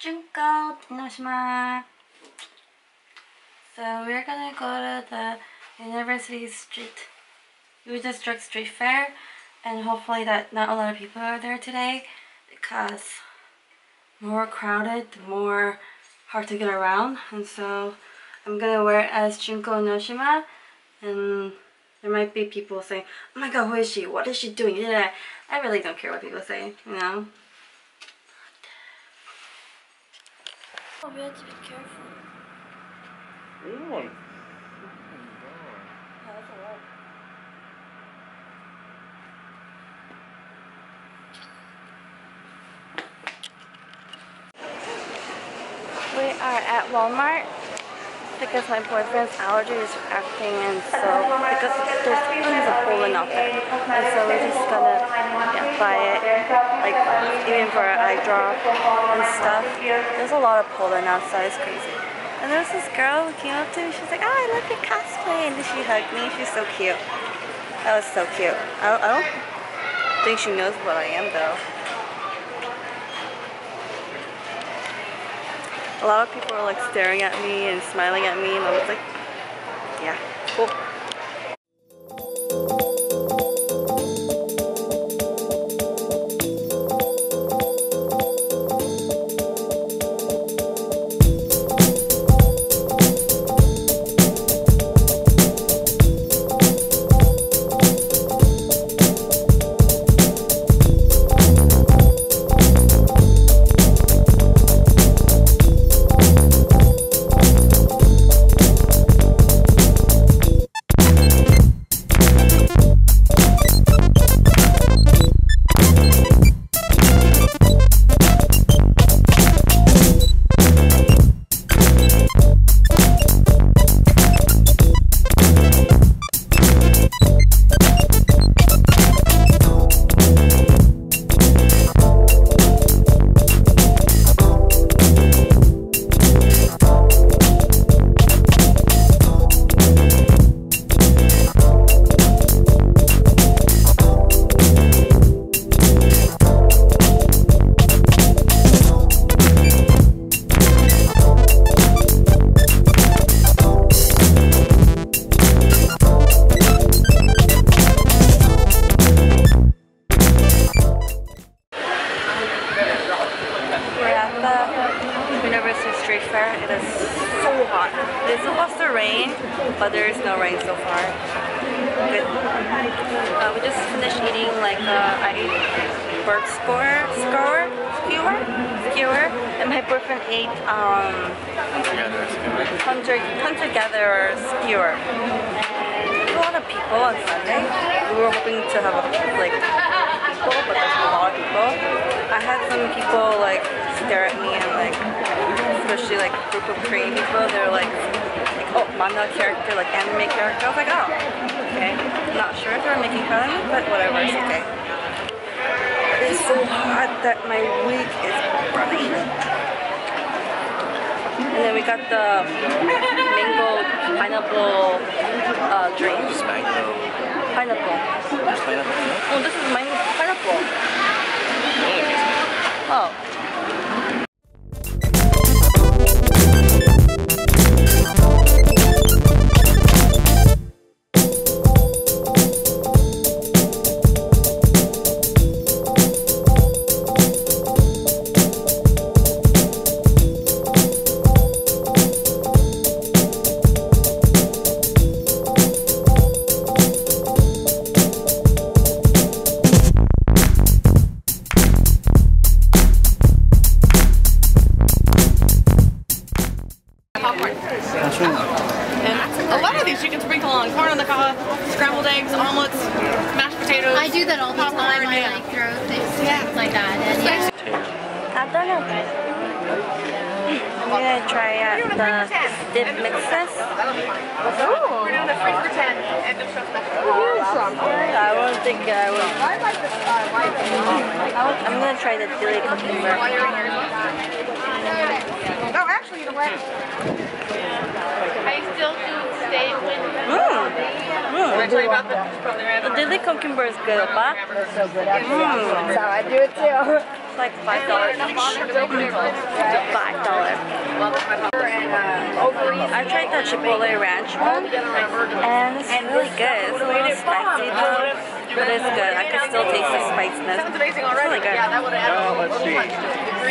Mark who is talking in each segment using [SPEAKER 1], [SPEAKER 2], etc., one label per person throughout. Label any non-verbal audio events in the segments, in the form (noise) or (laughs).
[SPEAKER 1] Junko Enoshima. So we're gonna go to the University Street District Street Fair and hopefully that not a lot of people are there today because more crowded, the more hard to get around and so I'm gonna wear it as Junko Enoshima and there might be people saying, oh my god, who is she? What is she doing? I really don't care what people say, you know? Oh, we have to be careful.
[SPEAKER 2] Ooh.
[SPEAKER 1] that's a lot. We are at Walmart because my boyfriend's allergy is acting and so because there's tons of pollen out there and so we're just gonna yeah, buy it like even for eye drop and stuff there's a lot of pollen outside it's crazy. And there was this girl who came up to me she's like oh I love your cosplay and then she hugged me she's so cute. That was so cute. I, I don't think she knows what I am though. A lot of people were like staring at me and smiling at me and I was like, hot. It's supposed to rain, but there is no rain so far. Uh, we just finished eating like uh, I bird score, skewer, skewer, skewer, and my boyfriend ate um, hunter hunter gatherer skewer. And a lot of people on Sunday. We were hoping to have a, like people, but there's a lot of people. I had some people like stare at me and like, especially like group of Korean people. They're like, like, oh, manga character, like anime character. I was like, oh, okay. Not sure if they're making fun of me, but whatever, it's okay. It's so hot that my wig is burning. And then we got the mango pineapple uh, drink.
[SPEAKER 2] Mango.
[SPEAKER 1] Pineapple.
[SPEAKER 2] There's pineapple in?
[SPEAKER 1] Oh, this is mango pineapple.
[SPEAKER 2] No one tastes it.
[SPEAKER 1] Oh. Try out the dip mixes.
[SPEAKER 3] We're doing the freeze pretend end of show.
[SPEAKER 1] I won't think I will. I will I'm gonna try the chili cucumber.
[SPEAKER 3] While you're in here. Oh, actually, you know what?
[SPEAKER 4] I still do stay with
[SPEAKER 1] Mmm.
[SPEAKER 3] Tell you about the mmm. program?
[SPEAKER 1] The chili cucumber is good, oppa. Mmm. Mmm.
[SPEAKER 3] So good.
[SPEAKER 1] Mmm.
[SPEAKER 5] That's I do it too. (laughs)
[SPEAKER 1] It's like five dollars uh, each. Five I tried the Chipotle Ranch one, and it's really good. It's a little spicy though, but it's good. I can still taste the spiciness. It's really good.
[SPEAKER 3] Yeah, that would have
[SPEAKER 5] uh, let's see.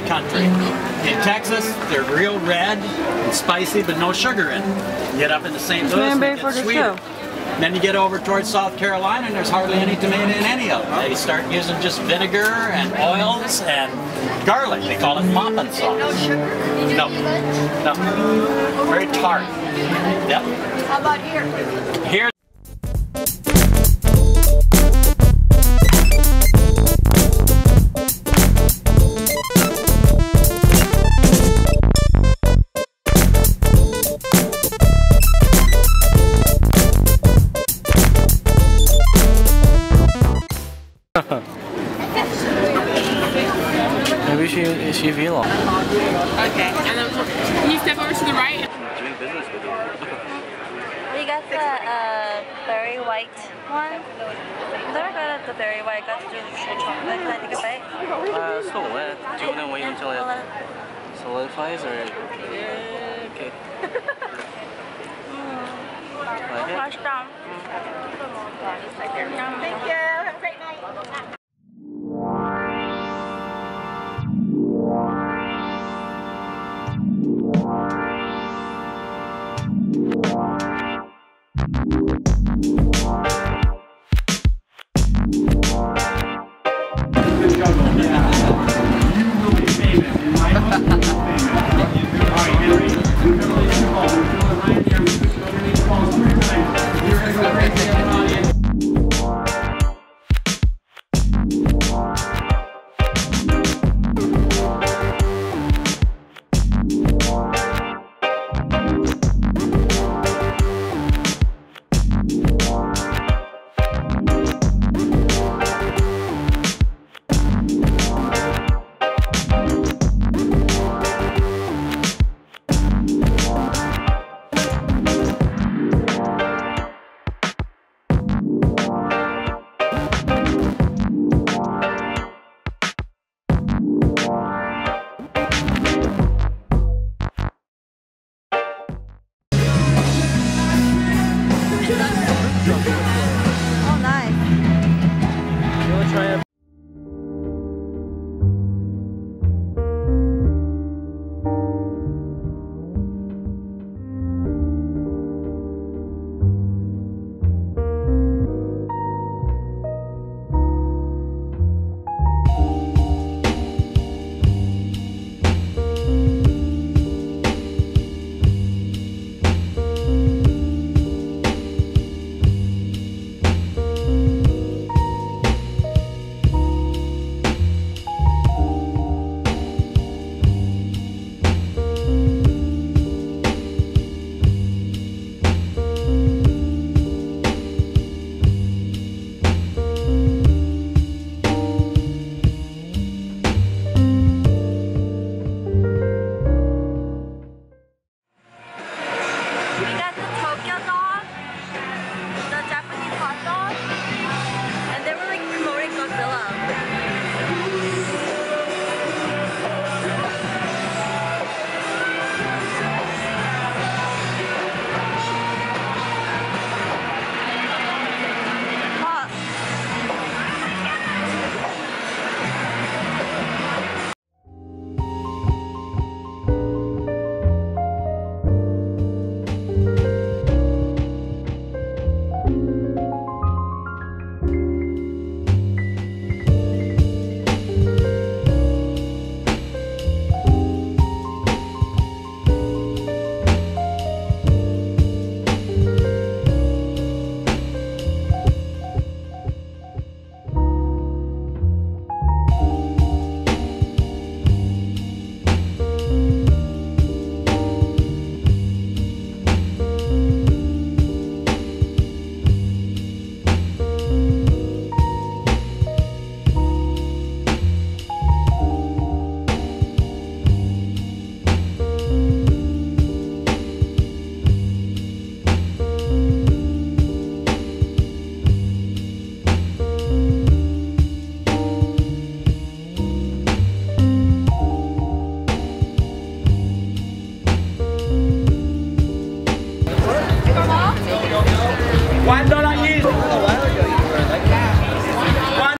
[SPEAKER 2] The
[SPEAKER 6] country. In Texas, they're real red and spicy, but no sugar in it. You get up into St. Louis, and
[SPEAKER 1] cranberry
[SPEAKER 6] it
[SPEAKER 1] the
[SPEAKER 6] sweeter.
[SPEAKER 1] show.
[SPEAKER 6] Then you get over towards South Carolina, and there's hardly any tomato in any of them. They start using just vinegar and oils and garlic. They call it mopping sauce. No sugar? No. No. Very tart. Yep.
[SPEAKER 3] How about here?
[SPEAKER 6] Here.
[SPEAKER 2] Is she Vlog.
[SPEAKER 7] Okay, and then can you step over to the right?
[SPEAKER 2] Doing business with her.
[SPEAKER 1] We got the uh, berry white one. Never got the berry white. Got the true chocolate. Can I take a bite?
[SPEAKER 2] Uh, still wet. Do you want to wait until
[SPEAKER 1] I'll
[SPEAKER 2] it
[SPEAKER 1] let it-
[SPEAKER 2] solidifies or? Yeah, okay. (laughs) Like it?
[SPEAKER 1] Wash down.
[SPEAKER 3] Thank you. Have a great night.